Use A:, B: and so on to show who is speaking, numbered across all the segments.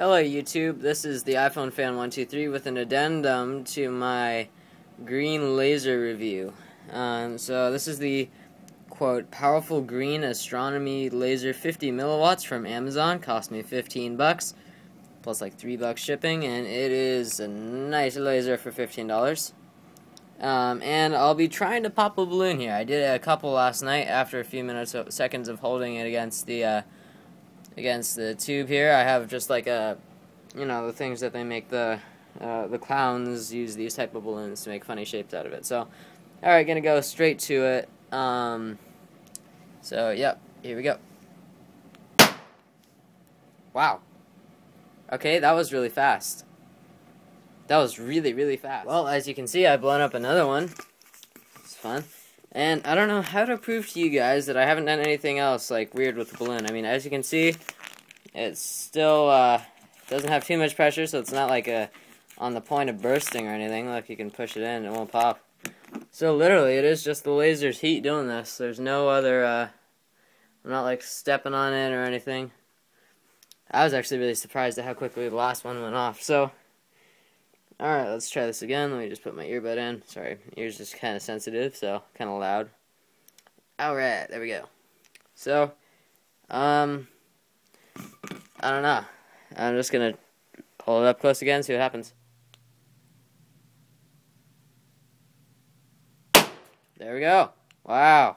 A: Hello YouTube, this is the iPhone Fan 123 with an addendum to my green laser review. Um, so this is the quote powerful green astronomy laser 50 milliwatts from Amazon, cost me 15 bucks plus like 3 bucks shipping and it is a nice laser for $15. Um, and I'll be trying to pop a balloon here. I did a couple last night after a few minutes seconds of holding it against the uh, against the tube here. I have just like a, you know, the things that they make the uh, the clowns use these type of balloons to make funny shapes out of it. So, all right, gonna go straight to it. Um, so, yep, here we go. Wow. Okay, that was really fast. That was really, really fast. Well, as you can see, I've blown up another one. It's fun. And I don't know how to prove to you guys that I haven't done anything else like weird with the balloon. I mean, as you can see, it still uh, doesn't have too much pressure, so it's not like a on the point of bursting or anything. Like you can push it in, it won't pop. So literally, it is just the laser's heat doing this. There's no other. Uh, I'm not like stepping on it or anything. I was actually really surprised at how quickly the last one went off. So Alright, let's try this again. Let me just put my earbud in. Sorry, ear's just kind of sensitive, so kind of loud. Alright, there we go. So, um, I don't know. I'm just going to hold it up close again, see what happens. There we go. Wow.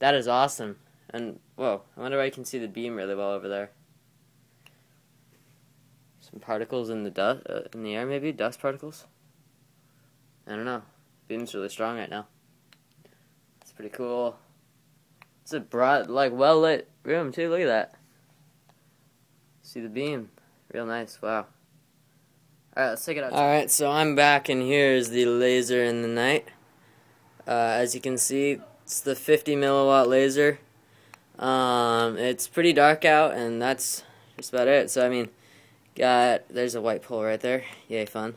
A: That is awesome. And, whoa, I wonder why I can see the beam really well over there some particles in the dust uh, in the air maybe? Dust particles? I don't know. Beam's really strong right now. It's pretty cool. It's a broad like well lit room too. Look at that. See the beam. Real nice. Wow. Alright let's take it out alright so I'm back and here's the laser in the night. Uh, as you can see it's the 50 milliwatt laser. Um, it's pretty dark out and that's just about it. So I mean Got, there's a white pole right there. Yay, fun.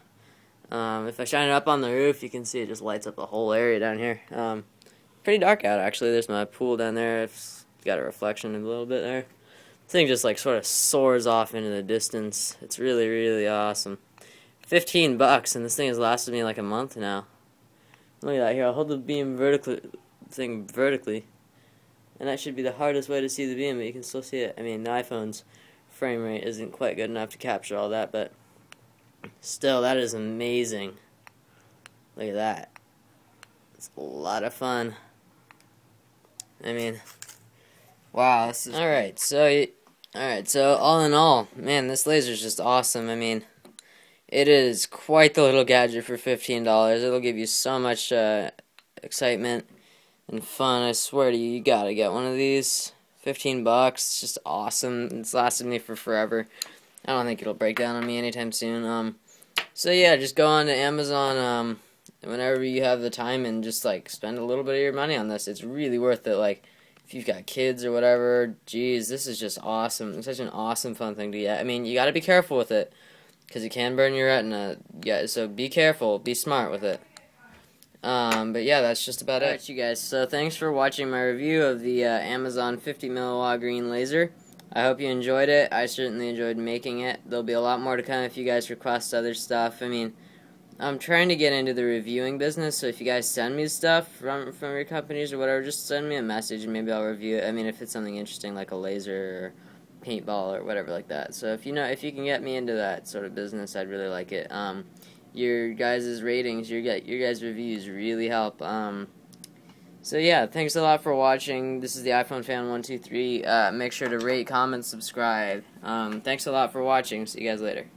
A: Um, if I shine it up on the roof, you can see it just lights up the whole area down here. Um, pretty dark out, actually. There's my pool down there. It's got a reflection a little bit there. The thing just, like, sort of soars off into the distance. It's really, really awesome. 15 bucks, and this thing has lasted me like a month now. Look at that here. I'll hold the beam vertically, thing vertically. And that should be the hardest way to see the beam, but you can still see it. I mean, the iPhone's frame rate isn't quite good enough to capture all that, but still, that is amazing. Look at that. It's a lot of fun. I mean, wow, this is... Alright, so, alright, so all in all, man, this laser is just awesome. I mean, it is quite the little gadget for $15. It'll give you so much uh, excitement and fun. I swear to you, you gotta get one of these. 15 bucks. It's just awesome. It's lasted me for forever. I don't think it'll break down on me anytime soon. Um, so yeah, just go on to Amazon um, whenever you have the time and just like spend a little bit of your money on this. It's really worth it. Like if you've got kids or whatever, geez, this is just awesome. It's such an awesome, fun thing to get. I mean, you got to be careful with it because it can burn your retina. Yeah, so be careful, be smart with it. Um, but yeah, that's just about it, you guys. So thanks for watching my review of the uh, Amazon 50 milliwatt green laser. I hope you enjoyed it. I certainly enjoyed making it. There'll be a lot more to come if you guys request other stuff. I mean, I'm trying to get into the reviewing business, so if you guys send me stuff from from your companies or whatever, just send me a message and maybe I'll review it. I mean, if it's something interesting like a laser or paintball or whatever like that. So if you know if you can get me into that sort of business, I'd really like it. Um, your guys' ratings, your your guys' reviews really help. Um, so yeah, thanks a lot for watching. This is the iPhone Fan One Two Three. Uh, make sure to rate, comment, subscribe. Um, thanks a lot for watching. See you guys later.